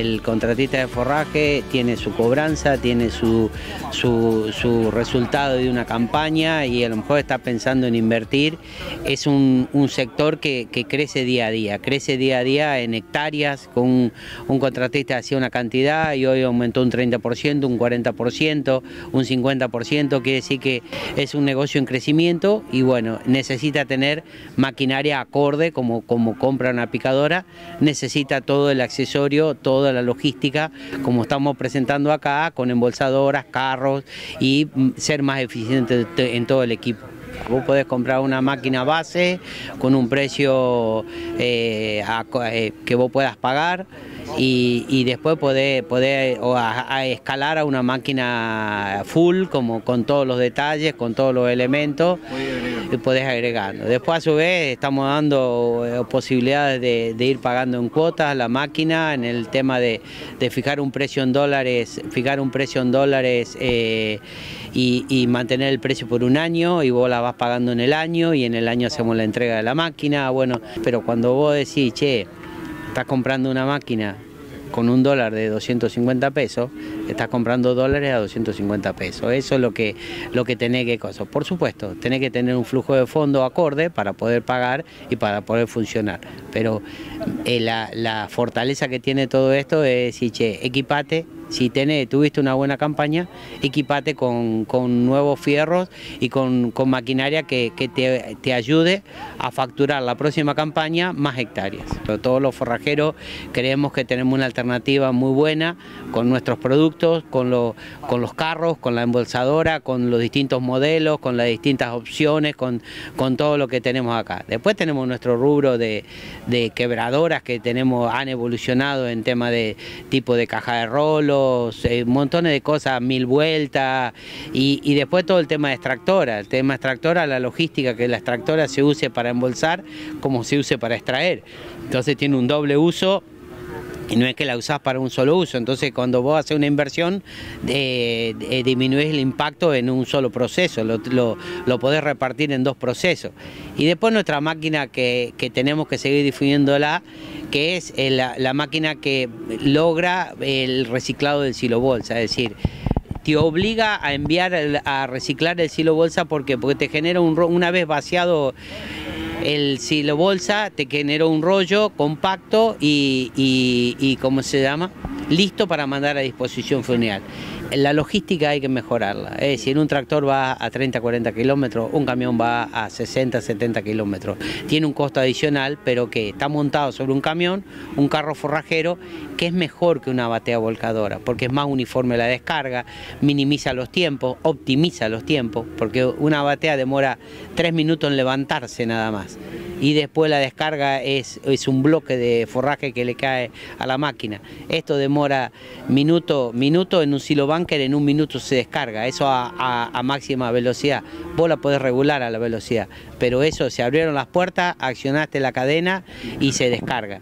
el contratista de forraje tiene su cobranza, tiene su, su, resultado de una campaña y a lo mejor está pensando en invertir. Es un, sector que, crece día a día, crece día a día en hectáreas, con un, contratista hacía una cantidad y hoy aumentó un 30%, un 40%, un 50%, quiere decir que es un negocio en crecimiento y bueno, necesita tener maquinaria acorde como, como compra una picadora, necesita todo el accesorio, toda la logística, como estamos presentando acá, con embolsadoras, carros y mm, ser más eficiente en todo el equipo. Vos podés comprar una máquina base con un precio eh, eh, que vos puedas pagar y, después poder, poder escalar a una máquina full como con todos los detalles, con todos los elementos y podés agregando. Después a su vez estamos dando eh, posibilidades de, ir pagando en cuotas la máquina en el tema de, fijar un precio en dólares, fijar un precio en dólares eh, y, y, mantener el precio por un año y vos la vas pagando en el año y en el año hacemos la entrega de la máquina, bueno, pero cuando vos decís, che, estás comprando una máquina con un dólar de 250 pesos, estás comprando dólares a 250 pesos. Eso es lo que, lo que tenés que cosas. Por supuesto, tenés que tener un flujo de fondo acorde para poder pagar y para poder funcionar. Pero eh, la, la, fortaleza que tiene todo esto es decir, che, equipate, si tenés, tuviste una buena campaña, equipate con, nuevos fierros y con, maquinaria que, te, ayude a facturar la próxima campaña más hectáreas. Todos los forrajeros creemos que tenemos una alternativa muy buena con nuestros productos, con, los carros, con la embolsadora, con los distintos modelos, con las distintas opciones, con, todo lo que tenemos acá. Después tenemos nuestro rubro de, quebradoras que tenemos, han evolucionado en tema de tipo de caja de rolo, eh, montones de cosas, mil vueltas, y, después todo el tema de extractora, el tema de extractora, la logística, que la extractora se use para embolsar como se use para extraer. Entonces tiene un doble uso y no es que la usás para un solo uso, entonces cuando vos haces una inversión eh, eh, disminuís el impacto en un solo proceso, lo, lo, podés repartir en dos procesos. Y después nuestra máquina que, tenemos que seguir difundiéndola, que es eh, la, máquina que logra el reciclado del silo bolsa, es decir, te obliga a enviar a reciclar el silo bolsa porque, porque te genera un, una vez vaciado el silo bolsa te generó un rollo compacto y, y, ¿cómo se llama? Listo para mandar a disposición funeral. La logística hay que mejorarla, es decir, un tractor va a 30, 40 kilómetros, un camión va a 60, 70 kilómetros. Tiene un costo adicional, pero que está montado sobre un camión, un carro forrajero, que es mejor que una batea volcadora, porque es más uniforme la descarga, minimiza los tiempos, optimiza los tiempos, porque una batea demora tres minutos en levantarse nada más y después la descarga es, es, un bloque de forraje que le cae a la máquina. Esto demora minuto, minuto en un silo bunker, en un minuto se descarga, eso a, máxima velocidad. Vos la podés regular a la velocidad, pero eso, se abrieron las puertas, accionaste la cadena y se descarga.